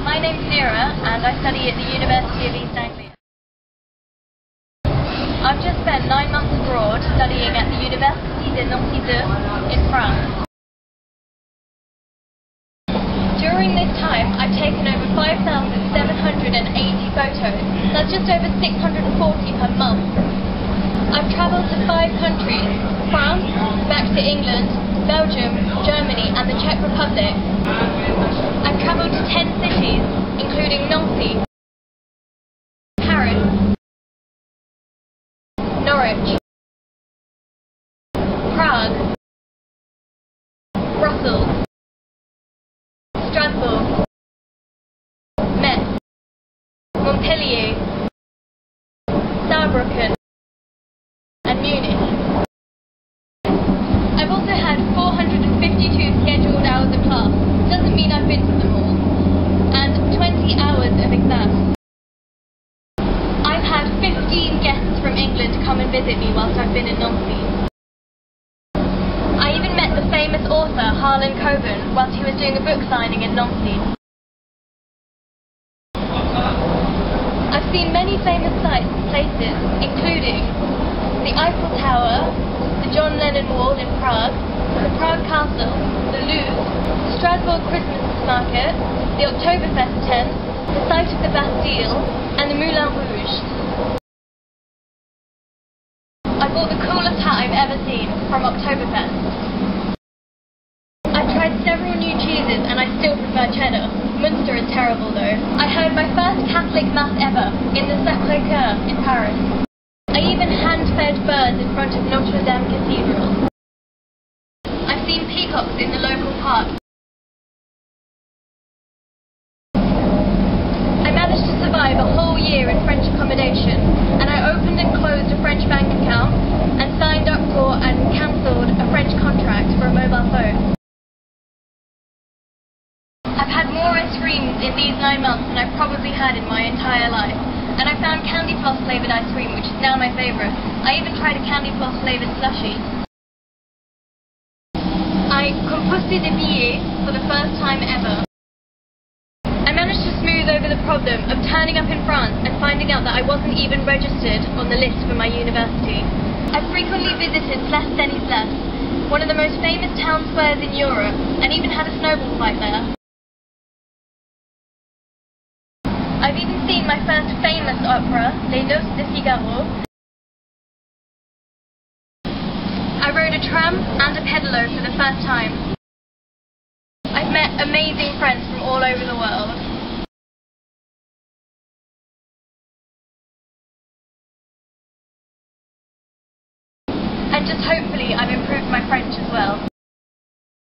My name's Nira, and I study at the University of East Anglia. I've just spent nine months abroad studying at the University de Nancy 2 in France. During this time, I've taken over 5,780 photos. That's just over 640 per month. I've travelled to five countries France, back to England, Belgium, Germany, and the Czech Republic. I've travelled to 10 cities, Nancy, Paris, Norwich, Prague, Brussels, Strasbourg, Metz, Montpellier, Saarbrücken, and Munich. I've also had 452 scheduled hours of class. Doesn't mean I've been to them all. And 20 hours of exams. I've had 15 guests from England come and visit me whilst I've been in Nancy. I even met the famous author Harlan Coben whilst he was doing a book signing in Nancy. I've seen many famous sites and places, including the Eiffel Tower, the John Lennon Wall in Prague, the Prague Castle, the Louvre, the Strasbourg Christmas Market, the Oktoberfest tent, the site of the Bastille, and the Moulin Rouge. I bought the coolest hat I've ever seen from Oktoberfest. I've tried several new cheeses and I still prefer cheddar. Munster is terrible though. I heard my first Catholic Mass ever in the Sacré-Cœur in Paris. I even hand-fed birds in front of Notre Dame Cathedral. I've seen peacocks in the local park. I managed to survive a whole year in French accommodation, and I opened and closed a French bank account and signed up for and cancelled a French contract for a mobile phone. I've had more ice creams in these nine months than I've probably had in my entire life. And I found candy floss flavoured ice cream, which is now my favourite. I even tried a candy floss flavoured slushie. I composted des billets for the first time ever. I managed to smooth over the problem of turning up in France and finding out that I wasn't even registered on the list for my university. I've frequently visited Place Stanislas, one of the most famous town squares in Europe, and even had a snowball fight there. I've even seen my first famous opera, Les Noces de Figaro. I rode a tram and a pedalo for the first time. I've met amazing friends from all over the world. And just hopefully I've improved my French as well.